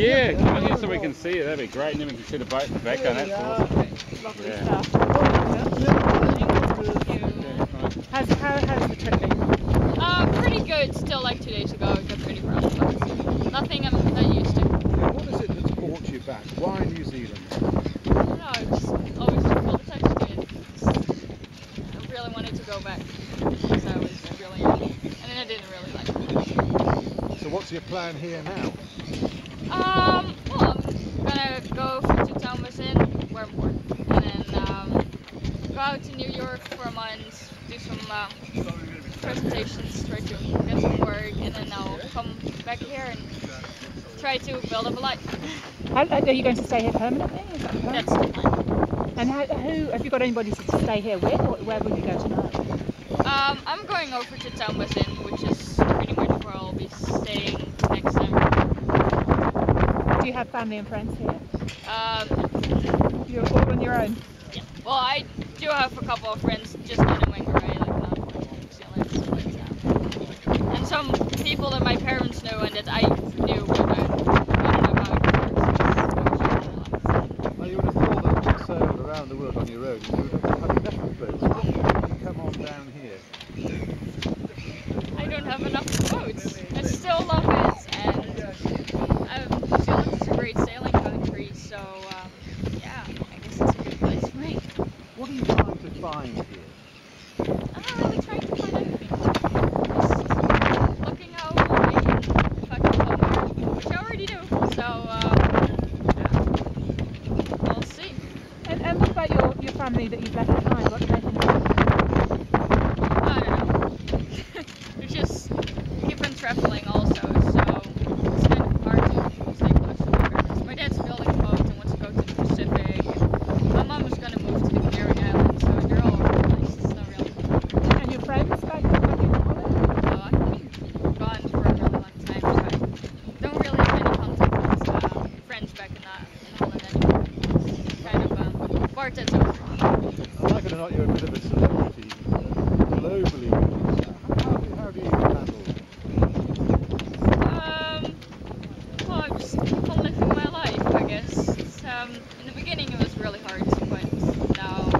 Yeah, come on here so we can see it. That'd be great. And then we can see the boat in the background. That's awesome. Lovely Yeah. stuff. How's, how has the trip been? Uh, pretty good. Still like two days ago. It Got pretty rough, but nothing I'm not used to. What is it that's brought you back? Why New Zealand? I don't know. I just always felt attached to it. I really wanted to go back since I was really young, and then I didn't really like it. So what's your plan here now? Um, well, I'm gonna go to two summers in where I'm born, and then um, go out to New York for a month, do some uh, presentations, try to get some work, and then I'll come back here and try to build up a life. How, are you going to stay here permanently? That? That's the plan. And how, who have you got anybody to stay here with, or where will you go tonight? Um, I'm going over to Tambasin, which is pretty much where I'll be staying next time. Do you have family and friends here? Um, You're all on your own. yeah. Well, I do have a couple of friends just in Whangarei, like not New Zealand, but, um, and some people that my parents knew and that I knew, but I, I don't know how it works. Well, you would have thought that if you sailed around the world on your own, you would have had enough of boats. Why did you come on down here? I don't have enough boats. I still love it, and um, New Zealand is a great sailing country, so um, yeah, I guess it's a good place for me. What are you trying to find here? I'm not really trying to find anything. Just looking out for me if I can come here, which I already do. So, um, yeah. We'll see. And, and what about your, your family that you've left behind? What do they think? I don't know. we just keep on traveling also, so it's kind of hard to stay close to my parents. My dad's building a boat and wants to go to the Pacific. And my mom is going to move to the Canary Islands, so they're all over the place. It's not really And your friends back, back in Holland? Uh, I've been gone for a really long time, so I don't really have any contact with uh, friends back in, that, in Holland anymore. It's kind of um, part that's over. Like it or not, you're a bit of a celebrity uh, globally. How do, how do you handle Um, well, I just keep on living my life, I guess. It's, um, in the beginning it was really hard, but now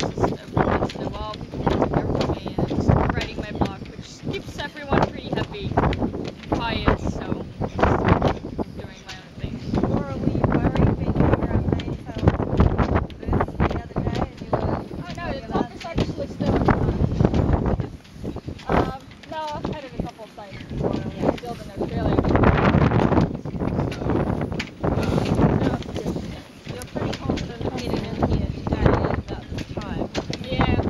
just every once in a while people take care of me and just writing my blog, which keeps everyone pretty happy, quiet, so just doing my own thing. Laura, were you worried being around Maine fell booth the other day and you were Oh no, the top is actually still on. Um, no, I've had it a couple of times before. Yeah, still in Australia. you're pretty confident getting in here today at this time. Yeah,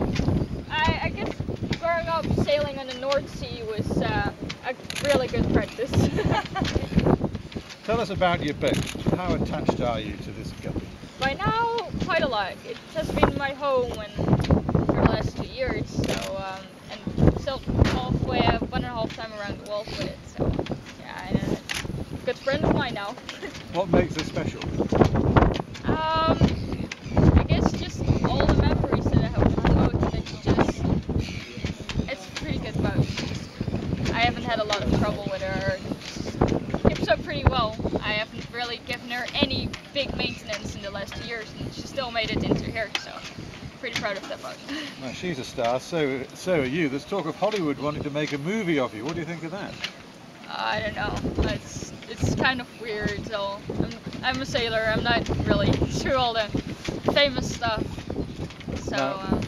I, I guess growing up sailing on the North Sea was uh, a really good practice. Tell us about your boat. How attached are you to this guppy? By now, quite a lot. It has been my home and for the last two years. So, um, and sailed halfway, one and a half time around the world with it. So, yeah, and, uh, good friend of mine now. What makes it special? Um, I guess just all the memories that I have with the boat. It's just, it's a pretty good boat. I haven't had a lot of trouble with her. Keeps up pretty well. I haven't really given her any big maintenance in the last two years, and she still made it into here. So, pretty proud of that boat. Well, she's a star, so so are you. There's talk of Hollywood wanting to make a movie of you. What do you think of that? I don't know. It's it's kind of weird. So I'm, I'm a sailor. I'm not really through all the famous stuff. So. Um,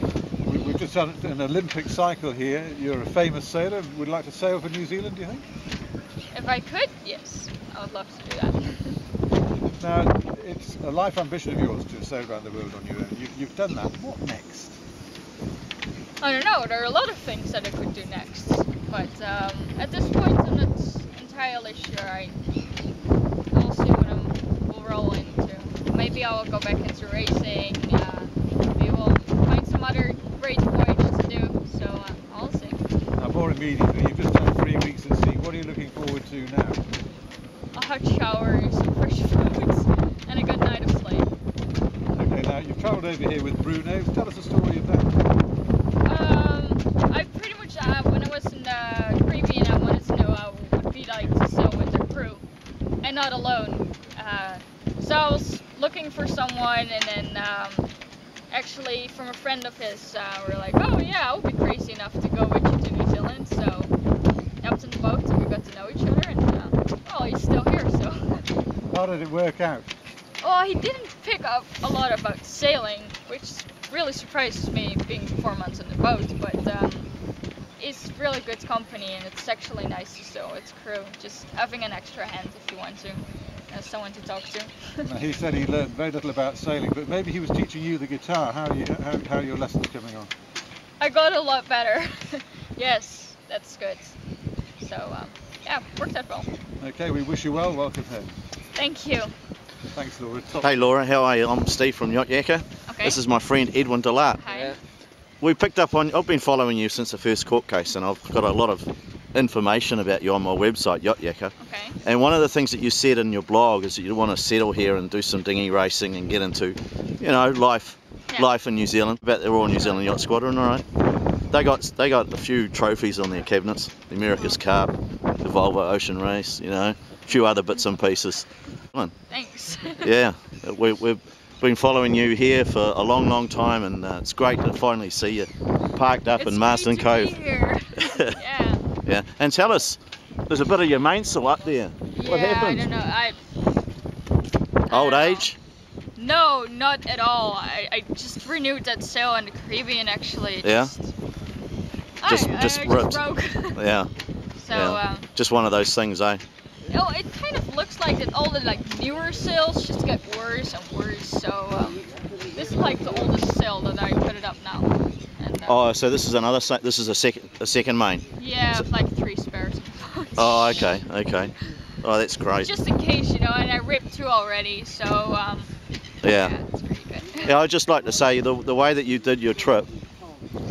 We, we've just done an Olympic cycle here. You're a famous sailor. Would you like to sail for New Zealand, do you think? If I could, yes, I would love to do that. Now, it's a life ambition of yours to sail around the world on your own. You, you've done that. What next? I don't know, there are a lot of things that I could do next, but um, at this point I'm not entirely sure. I, I'll see what I'm, will roll into. Maybe I will go back into racing, uh, maybe we'll find some other great voyages to do, so uh, I'll see. Now, more immediately, you've just done three weeks at sea. What are you looking forward to now? A hot shower, some fresh foods, and a good night of sleep. Okay, now you've travelled over here with Bruno. Tell us a story of that. Um, I pretty much, uh, when I was in the Caribbean, I wanted to know how it would be like to sail with the crew. And not alone. Uh, so I was looking for someone, and then um, actually from a friend of his, uh, we are like, oh yeah, I would be crazy enough to go with you to New Zealand. So jumped in the boat, and we got to know each other, and uh, well, he's still here. So How did it work out? oh, he didn't pick up a lot about sailing, which really surprises me, being four months on the boat. But um, it's really good company, and it's actually nice to sail its crew. Just having an extra hand if you want to, uh, someone to talk to. Now, he said he learned very little about sailing, but maybe he was teaching you the guitar. How are, you, how, how are your lessons coming on? I got a lot better. yes, that's good. So um, yeah, worked out well. Okay, we wish you well. Welcome home. Thank you. Thanks, Laura. Hey Laura, how are you? I'm Steve from Yacht Yakka. Okay. This is my friend Edwin Delaat. Hi. We picked up on, I've been following you since the first court case and I've got a lot of information about you on my website, Yacht Yakka. Okay. And one of the things that you said in your blog is that you want to settle here and do some dinghy racing and get into, you know, life Yeah. life in New Zealand. About the Royal New Zealand Yacht Squadron, all right? They got they got a few trophies on their cabinets. The America's Cup, the Volvo Ocean Race, you know, a few other bits and pieces. Come on. Thanks. Yeah, we, we've been following you here for a long, long time, and uh, it's great to finally see you parked up it's in Marsden Cove. Yeah. Yeah, and tell us, there's a bit of your mainsail up there. What yeah, happened? I don't know. I. I Old don't know. age? No, not at all. I, I just renewed that sail in the Caribbean actually. It Yeah? Just, Just- I, just I ripped. just broke. Yeah, so Yeah. um, just one of those things, eh? oh, it kind of looks like that all the like newer sails just get worse and worse. So um, this is like the oldest sail that I put it up now. And, uh, Oh, so this is another, this is a second, a second main. Yeah, so- like three spares. Oh, okay, okay. Oh, that's great. Just in case, you know, and I ripped two already, so um, Yeah. yeah, it's pretty good. Yeah, I'd just like to say the, the way that you did your trip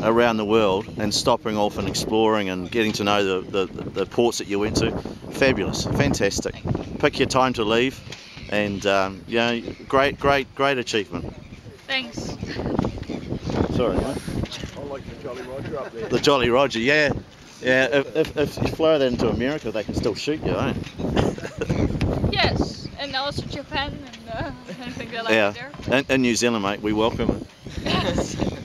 around the world and stopping off and exploring and getting to know the, the, the ports that you went to, fabulous, fantastic. Pick your time to leave and, um, you know, great, great, great achievement. Thanks. Sorry, mate. I like the Jolly Roger up there. The Jolly Roger, yeah. Yeah, if, if, if you fly that into America, they can still shoot you, eh? Yes, and also Japan and uh, anything they like yeah. there. In, in New Zealand, mate, we welcome it. Yes.